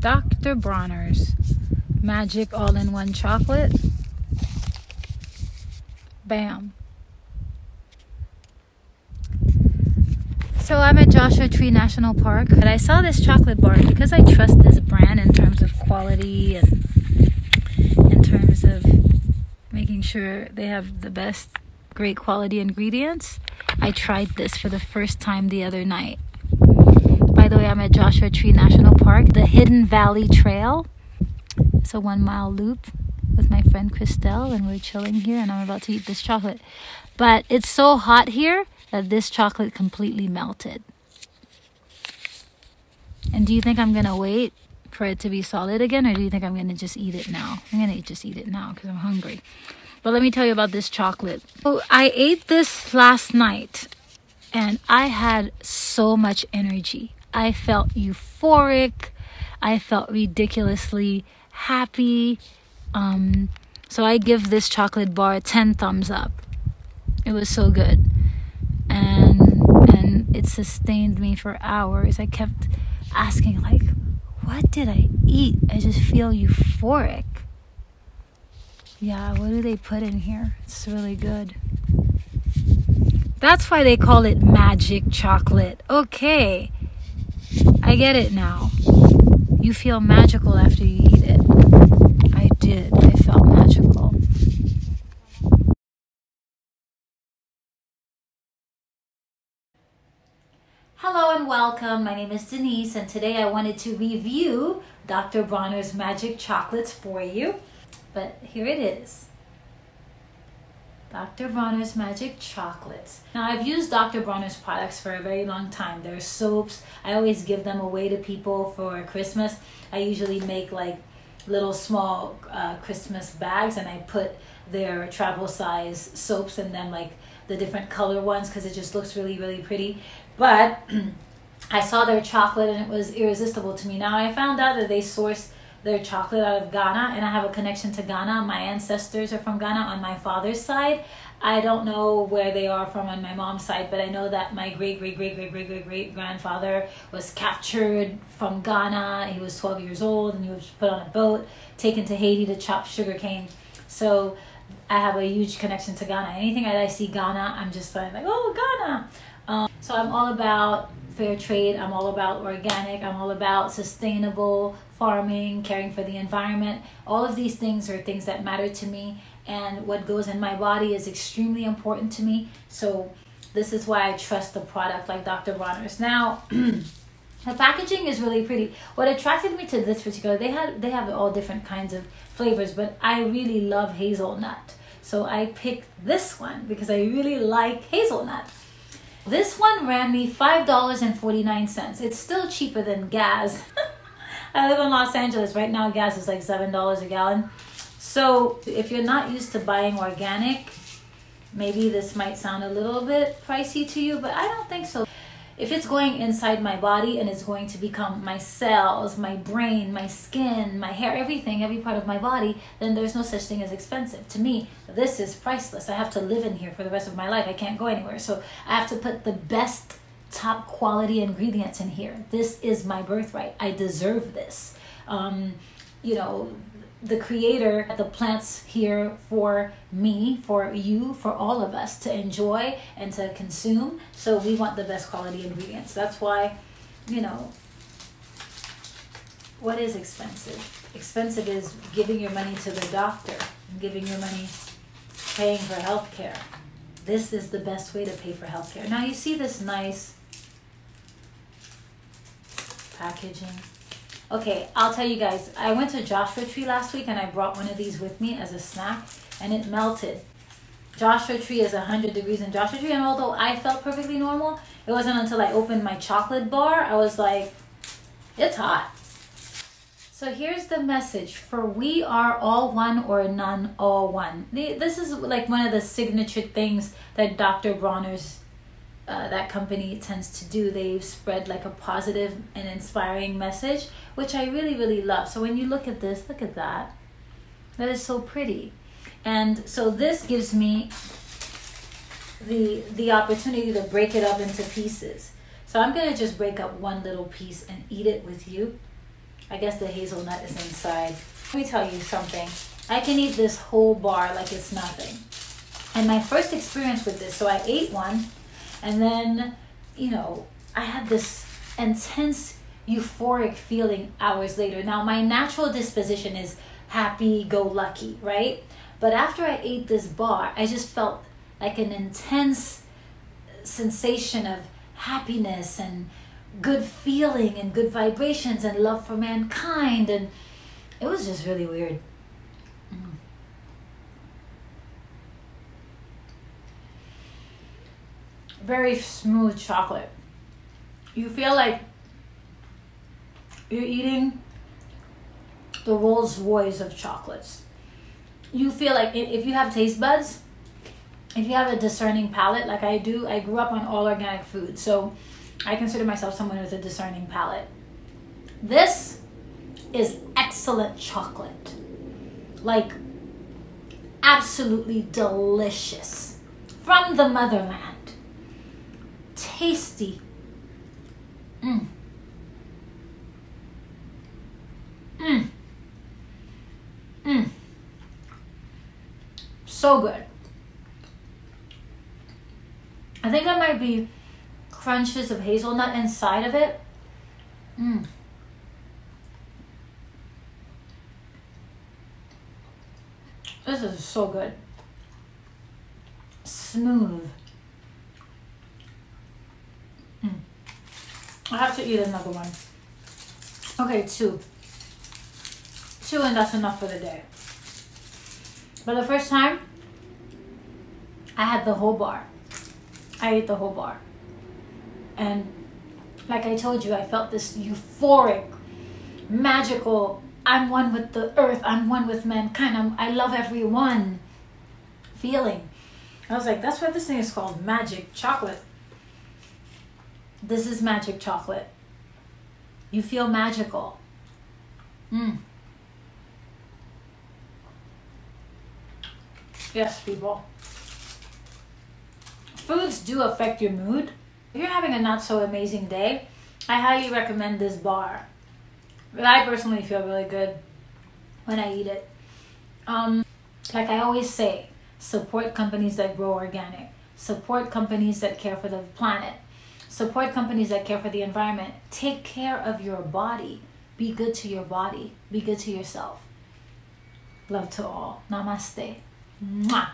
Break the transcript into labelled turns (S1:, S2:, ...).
S1: Dr. Bronner's Magic All in One Chocolate. Bam. So I'm at Joshua Tree National Park, but I saw this chocolate bar because I trust this brand in terms of quality and in terms of making sure they have the best great quality ingredients. I tried this for the first time the other night. By the way, I'm at Joshua Tree National Park, the Hidden Valley Trail. It's a one mile loop with my friend Christelle, and we're chilling here, and I'm about to eat this chocolate. But it's so hot here that this chocolate completely melted. And do you think I'm gonna wait for it to be solid again, or do you think I'm gonna just eat it now? I'm gonna just eat it now because I'm hungry. But let me tell you about this chocolate. I ate this last night and I had so much energy. I felt euphoric. I felt ridiculously happy. Um, so I give this chocolate bar 10 thumbs up. It was so good. And and it sustained me for hours. I kept asking like, what did I eat? I just feel euphoric. Yeah, what do they put in here? It's really good. That's why they call it magic chocolate. Okay. I get it now. You feel magical after you eat it. I did. I felt magical. Hello and welcome. My name is Denise, and today I wanted to review Dr. Bronner's Magic Chocolates for you. But here it is. Dr. Bronner's Magic Chocolates. Now, I've used Dr. Bronner's products for a very long time. They're soaps. I always give them away to people for Christmas. I usually make like little small uh, Christmas bags and I put their travel size soaps in them, like the different color ones, because it just looks really, really pretty. But I saw their chocolate and it was irresistible to me. Now, I found out that they source their chocolate out of Ghana, and I have a connection to Ghana. My ancestors are from Ghana on my father's side. I don't know where they are from on my mom's side, but I know that my great great great great great great great grandfather was captured from Ghana. He was 12 years old and he was put on a boat, taken to Haiti to chop sugarcane. So I have a huge connection to Ghana. Anything that I see Ghana, I'm just like, oh, Ghana. Um, so I'm all about fair trade. I'm all about organic. I'm all about sustainable farming, caring for the environment. All of these things are things that matter to me, and what goes in my body is extremely important to me. So, this is why I trust the product like Dr. Bronner's. Now, the packaging is really pretty. What attracted me to this particular, they had they have all different kinds of flavors, but I really love hazelnut. So I picked this one because I really like hazelnut. This one ran me $5.49. It's still cheaper than gas. I live in Los Angeles. Right now, gas is like $7 a gallon. So if you're not used to buying organic, maybe this might sound a little bit pricey to you, but I don't think so. If it's going inside my body and it's going to become my cells, my brain, my skin, my hair, everything, every part of my body, then there's no such thing as expensive. To me, this is priceless. I have to live in here for the rest of my life. I can't go anywhere. So I have to put the best top quality ingredients in here. This is my birthright. I deserve this. Um, you know, the creator the plants here for me for you for all of us to enjoy and to consume. So we want the best quality ingredients. That's why you know what is expensive? Expensive is giving your money to the doctor giving your money paying for health care this is the best way to pay for health care now you see this nice packaging Okay, I'll tell you guys. I went to Joshua Tree last week and I brought one of these with me as a snack and it melted. Joshua Tree is 100 degrees in Joshua Tree and although I felt perfectly normal, it wasn't until I opened my chocolate bar I was like, it's hot. So here's the message for we are all one or none all one. This is like one of the signature things that Dr. Bronner's uh, that company tends to do. They spread like a positive and inspiring message, which I really, really love. So when you look at this, look at that. That is so pretty. And so this gives me the the opportunity to break it up into pieces. So I'm gonna just break up one little piece and eat it with you. I guess the hazelnut is inside. Let me tell you something. I can eat this whole bar like it's nothing. And my first experience with this, so I ate one, and then, you know, I had this intense euphoric feeling hours later. Now, my natural disposition is happy go lucky, right? But after I ate this bar, I just felt like an intense sensation of happiness and good feeling and good vibrations and love for mankind and it was just really weird very smooth chocolate you feel like you're eating the Rolls Royce of chocolates. You feel like if you have taste buds, if you have a discerning palate like I do, I grew up on all organic food, so I consider myself someone with a discerning palate. This is excellent chocolate. Like, absolutely delicious. From the motherland. Tasty. Mmm. Mmm. Mmm. So good. I think that might be crunches of hazelnut inside of it. Mmm. This is so good. Smooth. I have to eat another one. Okay, two. Two and that's enough for the day. But the first time, I had the whole bar. I ate the whole bar. And like I told you, I felt this euphoric, magical, I'm one with the earth, I'm one with mankind, I'm, I love everyone feeling. I was like, that's why this thing is called magic chocolate. This is magic chocolate. You feel magical. Mm. Yes, people foods do affect your mood. If you're having a not so amazing day, I highly recommend this bar. But I personally feel really good when I eat it. Um, like I always say, support companies that grow organic. Support companies that care for the planet. Support companies that care for the environment. Take care of your body. Be good to your body. Be good to yourself. Love to all. Namaste. Mwah.